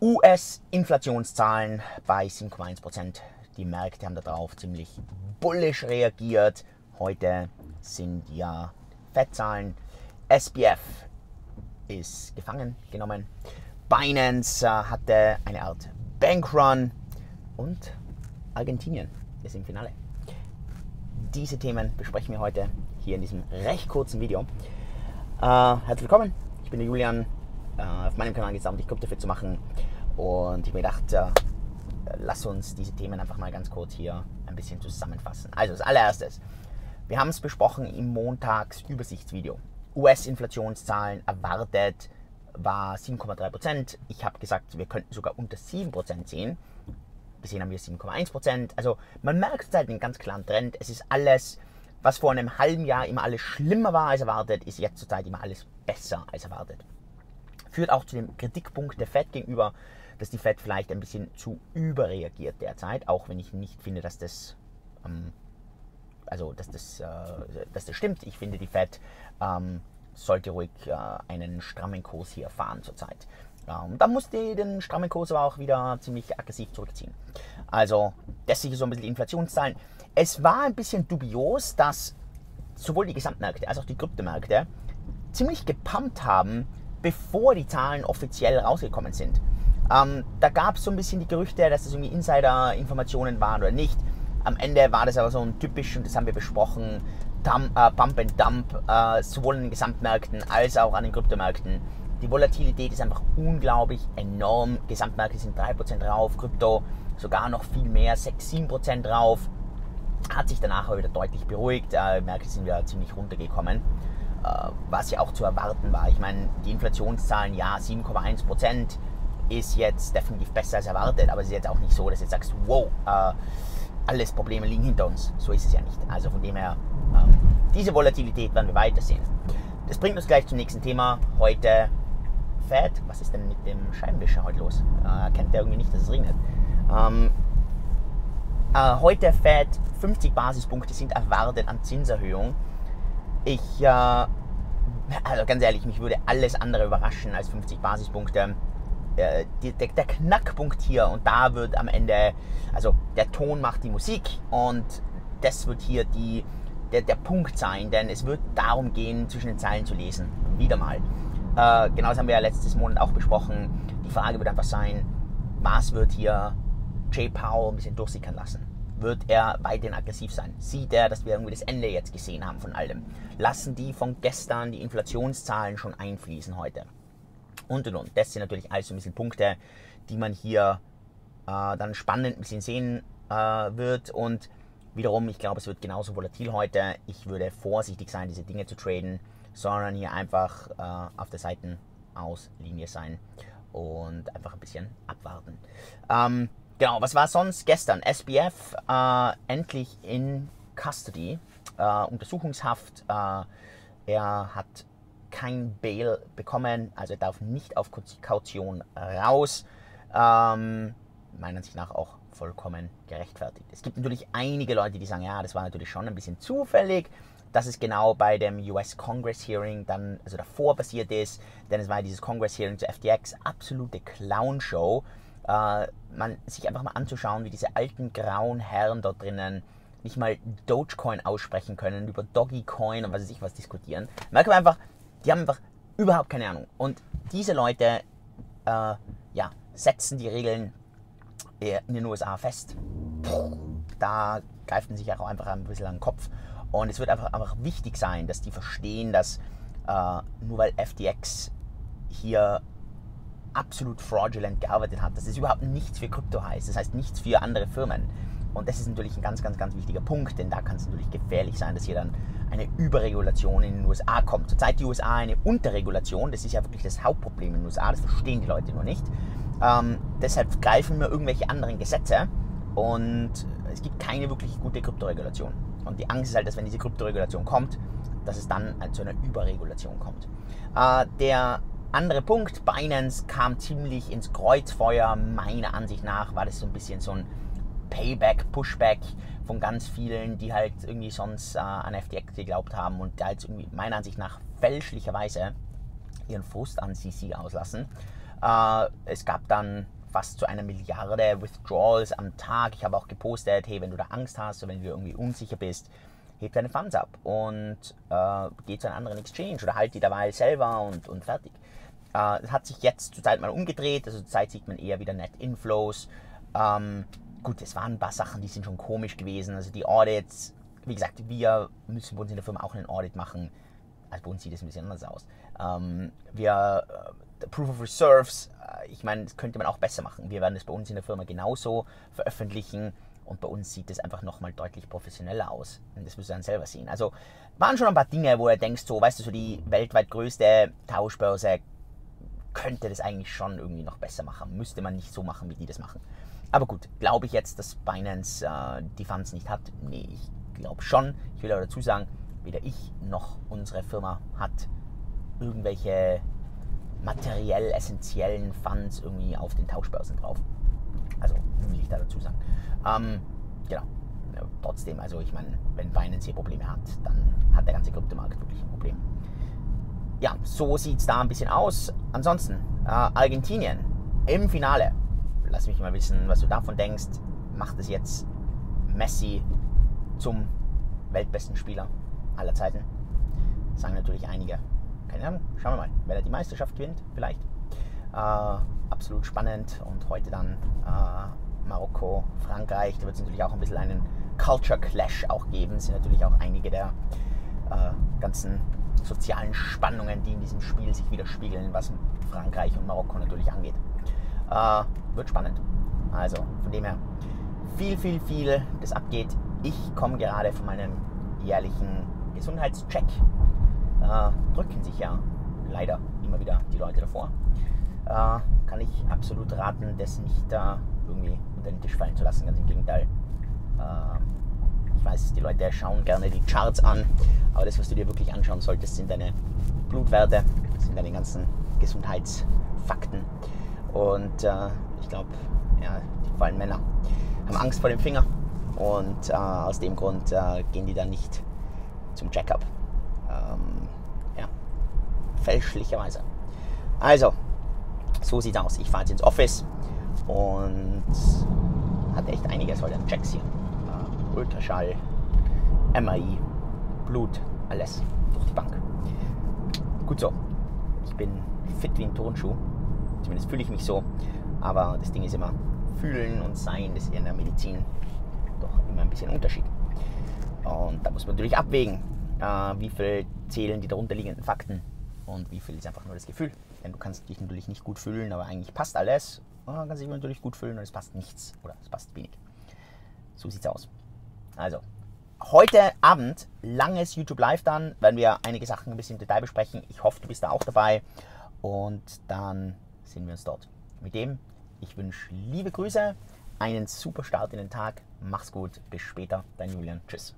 US-Inflationszahlen bei 7,1%. Die Märkte haben darauf ziemlich bullisch reagiert. Heute sind ja Fettzahlen. SBF ist gefangen genommen. Binance äh, hatte eine Art Bankrun und Argentinien ist im Finale. Diese Themen besprechen wir heute hier in diesem recht kurzen Video. Äh, herzlich willkommen, ich bin der Julian. Äh, auf meinem Kanal geht es darum, dich kryptofit zu machen. Und ich mir gedacht, äh, lass uns diese Themen einfach mal ganz kurz hier ein bisschen zusammenfassen. Also als allererstes, wir haben es besprochen im Montagsübersichtsvideo. US-Inflationszahlen erwartet war 7,3% Ich habe gesagt, wir könnten sogar unter 7% sehen. Gesehen haben wir 7,1% Also man merkt halt einen ganz klaren Trend. Es ist alles, was vor einem halben Jahr immer alles schlimmer war als erwartet, ist jetzt zurzeit immer alles besser als erwartet. Führt auch zu dem Kritikpunkt der Fed gegenüber, dass die Fed vielleicht ein bisschen zu überreagiert derzeit, auch wenn ich nicht finde, dass das, ähm, also dass das, äh, dass das stimmt. Ich finde, die Fed ähm, sollte ruhig äh, einen strammen Kurs hier fahren zurzeit. Ähm, dann musste die den strammen Kurs aber auch wieder ziemlich aggressiv zurückziehen. Also, das sind so ein bisschen Inflationszahlen. Es war ein bisschen dubios, dass sowohl die Gesamtmärkte als auch die Kryptomärkte ziemlich gepumpt haben, bevor die Zahlen offiziell rausgekommen sind. Ähm, da gab es so ein bisschen die Gerüchte, dass das irgendwie Insider-Informationen waren oder nicht. Am Ende war das aber so ein typisch, und das haben wir besprochen, Dump, äh, Pump and Dump, äh, sowohl in den Gesamtmärkten als auch an den Kryptomärkten. Die Volatilität ist einfach unglaublich enorm. Gesamtmärkte sind 3% drauf, Krypto sogar noch viel mehr, 6, 7% drauf. Hat sich danach aber wieder deutlich beruhigt. Äh, Märkte sind wieder ziemlich runtergekommen, was ja auch zu erwarten war. Ich meine, die Inflationszahlen, ja, 7,1% ist jetzt definitiv besser als erwartet, aber es ist jetzt auch nicht so, dass du jetzt sagst, wow, äh, alles Probleme liegen hinter uns. So ist es ja nicht. Also von dem her, ähm, diese Volatilität werden wir weitersehen. Das bringt uns gleich zum nächsten Thema. Heute Fed. Was ist denn mit dem Scheibenwischer heute los? Äh, erkennt der irgendwie nicht, dass es regnet. Ähm, äh, heute Fed 50 Basispunkte sind erwartet an Zinserhöhung. Ich, äh, also ganz ehrlich, mich würde alles andere überraschen als 50 Basispunkte. Äh, die, der, der, Knackpunkt hier und da wird am Ende, also der Ton macht die Musik und das wird hier die, der, der Punkt sein, denn es wird darum gehen, zwischen den Zeilen zu lesen. Wieder mal. Äh, genau das haben wir ja letztes Monat auch besprochen. Die Frage wird einfach sein, was wird hier Jay Powell ein bisschen durchsickern lassen? Wird er weiterhin aggressiv sein? Sieht er, dass wir irgendwie das Ende jetzt gesehen haben von allem? Lassen die von gestern die Inflationszahlen schon einfließen heute? und und und. Das sind natürlich alles so ein bisschen Punkte, die man hier äh, dann spannend ein bisschen sehen äh, wird. Und wiederum, ich glaube, es wird genauso volatil heute. Ich würde vorsichtig sein, diese Dinge zu traden, sondern hier einfach äh, auf der Seitenauslinie sein und einfach ein bisschen abwarten. Ähm, genau, was war sonst gestern? SBF äh, endlich in Custody, äh, Untersuchungshaft. Äh, er hat kein Bail bekommen, also er darf nicht auf Kaution raus. Ähm, meiner Ansicht nach auch vollkommen gerechtfertigt. Es gibt natürlich einige Leute, die sagen, ja, das war natürlich schon ein bisschen zufällig, dass es genau bei dem US Congress Hearing dann, also davor passiert ist, denn es war dieses Congress Hearing zu FTX, absolute Clownshow. Äh, man sich einfach mal anzuschauen, wie diese alten grauen Herren dort drinnen nicht mal Dogecoin aussprechen können, über Doggycoin und was weiß ich was diskutieren. Merkt man einfach, die haben einfach überhaupt keine Ahnung. Und diese Leute äh, ja, setzen die Regeln in den USA fest. Da greift man sich auch einfach ein bisschen an den Kopf. Und es wird einfach, einfach wichtig sein, dass die verstehen, dass äh, nur weil FTX hier absolut fraudulent gearbeitet hat, dass es überhaupt nichts für Krypto heißt. Das heißt nichts für andere Firmen. Und das ist natürlich ein ganz, ganz, ganz wichtiger Punkt, denn da kann es natürlich gefährlich sein, dass hier dann eine Überregulation in den USA kommt. Zurzeit die USA eine Unterregulation, das ist ja wirklich das Hauptproblem in den USA, das verstehen die Leute nur nicht. Ähm, deshalb greifen wir irgendwelche anderen Gesetze und es gibt keine wirklich gute Kryptoregulation. Und die Angst ist halt, dass wenn diese Kryptoregulation kommt, dass es dann zu einer Überregulation kommt. Äh, der andere Punkt, Binance kam ziemlich ins Kreuzfeuer. Meiner Ansicht nach war das so ein bisschen so ein Payback, Pushback von ganz vielen, die halt irgendwie sonst äh, an FTX geglaubt haben und da jetzt irgendwie meiner Ansicht nach fälschlicherweise ihren Frust an CC auslassen. Äh, es gab dann fast zu einer Milliarde Withdrawals am Tag. Ich habe auch gepostet, hey, wenn du da Angst hast oder wenn du irgendwie unsicher bist, heb deine Funds ab und äh, geh zu einem anderen Exchange oder halt die dabei selber und, und fertig. Äh, hat sich jetzt zurzeit mal umgedreht, also zurzeit sieht man eher wieder Net Inflows. Ähm, gut, es waren ein paar Sachen, die sind schon komisch gewesen. Also die Audits, wie gesagt, wir müssen bei uns in der Firma auch einen Audit machen. Also bei uns sieht es ein bisschen anders aus. Ähm, wir, äh, Proof of Reserves, äh, ich meine, das könnte man auch besser machen. Wir werden das bei uns in der Firma genauso veröffentlichen. Und bei uns sieht es einfach nochmal deutlich professioneller aus. Und das müsst ihr dann selber sehen. Also waren schon ein paar Dinge, wo ihr denkt, so, weißt du, so die weltweit größte Tauschbörse könnte das eigentlich schon irgendwie noch besser machen. Müsste man nicht so machen, wie die das machen. Aber gut, glaube ich jetzt, dass Binance äh, die Funds nicht hat? Nee, ich glaube schon. Ich will aber dazu sagen, weder ich noch unsere Firma hat irgendwelche materiell essentiellen Funds irgendwie auf den Tauschbörsen drauf. Also will ich da dazu sagen. Ähm, genau. Trotzdem, also ich meine, wenn Binance hier Probleme hat, dann hat der ganze Kryptomarkt wirklich ein Problem. Ja, so sieht es da ein bisschen aus. Ansonsten, äh, Argentinien im Finale. Lass mich mal wissen, was du davon denkst. Macht es jetzt Messi zum weltbesten Spieler aller Zeiten? Sagen natürlich einige. Keine Ahnung, schauen wir mal, wenn er die Meisterschaft gewinnt, vielleicht. Äh, absolut spannend und heute dann äh, Marokko, Frankreich. Da wird es natürlich auch ein bisschen einen Culture Clash auch geben. Es sind natürlich auch einige der äh, ganzen sozialen Spannungen, die in diesem Spiel sich widerspiegeln, was Frankreich und Marokko natürlich angeht. Äh, wird spannend. Also von dem her viel, viel, viel, das abgeht. Ich komme gerade von meinem jährlichen Gesundheitscheck. Äh, drücken sich ja leider immer wieder die Leute davor äh, kann ich absolut raten, das nicht äh, irgendwie unter den Tisch fallen zu lassen. Ganz im Gegenteil. Weiß, die Leute schauen gerne die Charts an, aber das, was du dir wirklich anschauen solltest, sind deine Blutwerte, sind deine ganzen Gesundheitsfakten. Und äh, ich glaube, ja, die vor allem Männer haben Angst vor dem Finger und äh, aus dem Grund äh, gehen die dann nicht zum Checkup. Ähm, ja, fälschlicherweise. Also, so sieht es aus. Ich fahre jetzt ins Office und hatte echt einiges heute an Checks hier. Ultraschall, MRI, Blut, alles durch die Bank. Gut so. Ich bin fit wie ein Turnschuh. Zumindest fühle ich mich so. Aber das Ding ist immer, fühlen und sein, das ist in der Medizin doch immer ein bisschen Unterschied. Und da muss man natürlich abwägen, äh, wie viel zählen die darunterliegenden Fakten und wie viel ist einfach nur das Gefühl. Denn du kannst dich natürlich nicht gut fühlen, aber eigentlich passt alles. Und dann kannst dich natürlich gut fühlen und es passt nichts oder es passt wenig. So sieht's aus. Also, heute Abend, langes YouTube Live dann, werden wir einige Sachen ein bisschen im Detail besprechen. Ich hoffe, du bist da auch dabei und dann sehen wir uns dort. Mit dem, ich wünsche liebe Grüße, einen super Start in den Tag. Mach's gut, bis später, dein Julian. Tschüss.